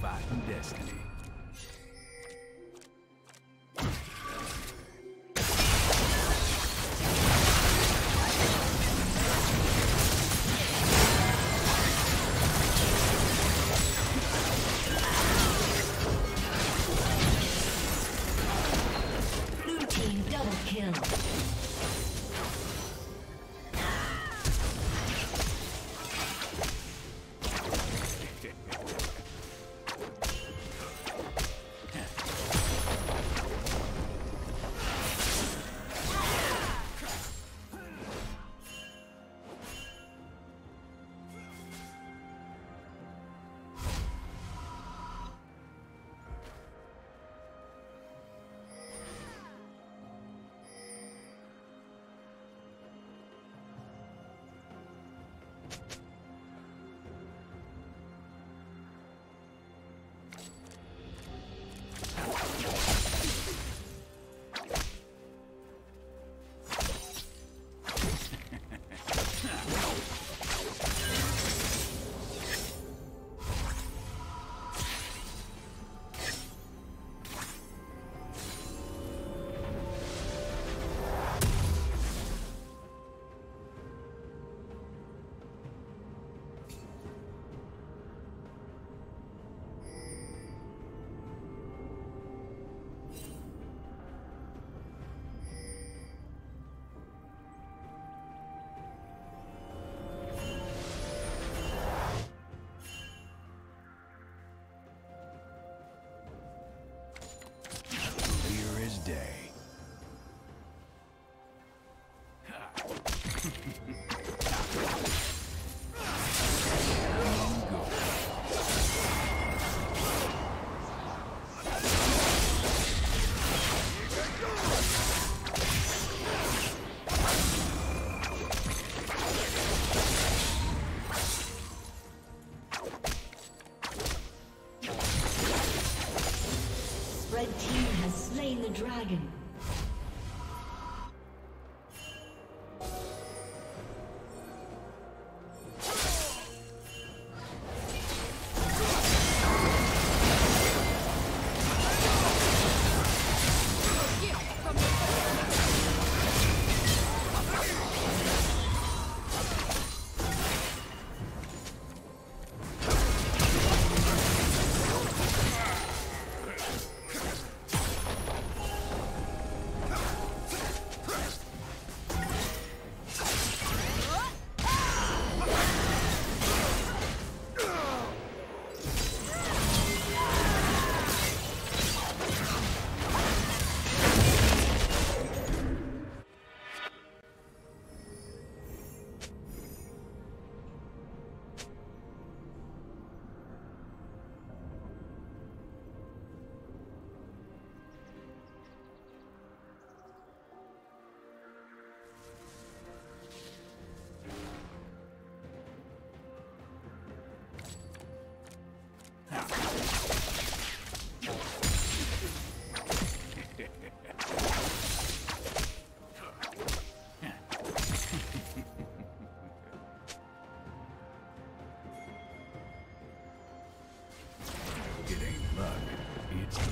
fighting destiny.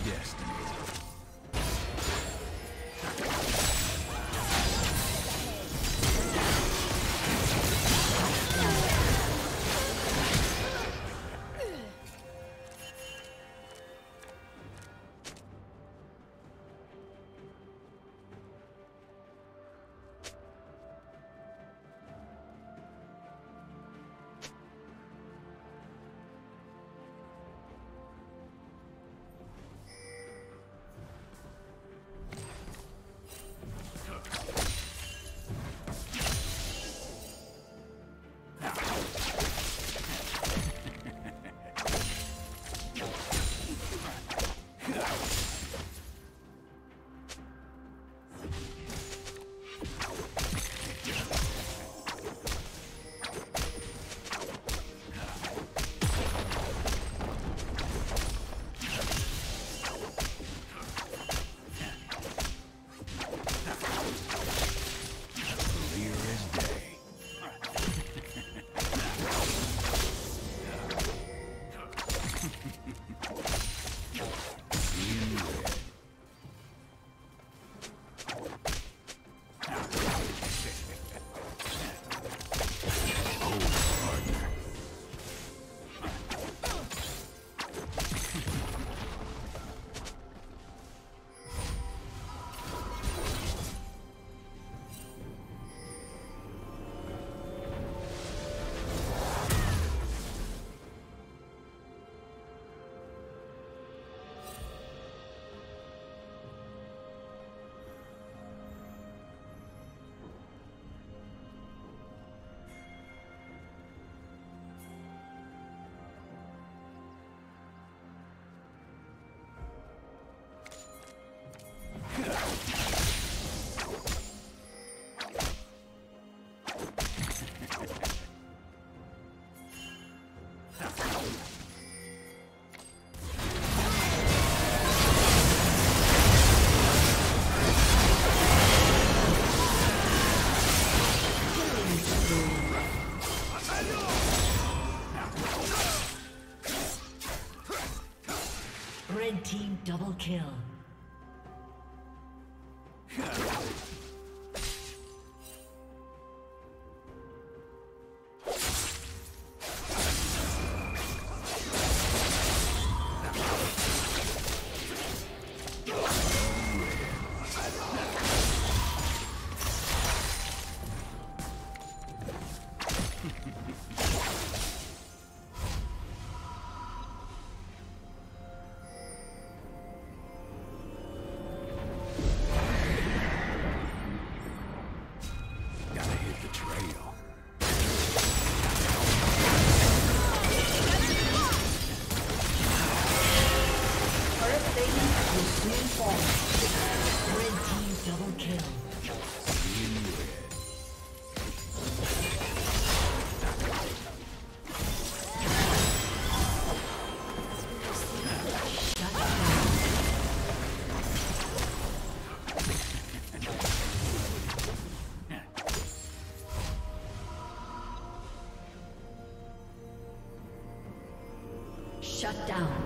Destiny. Kill. Shut down.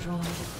destroyed.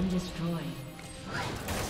been destroyed.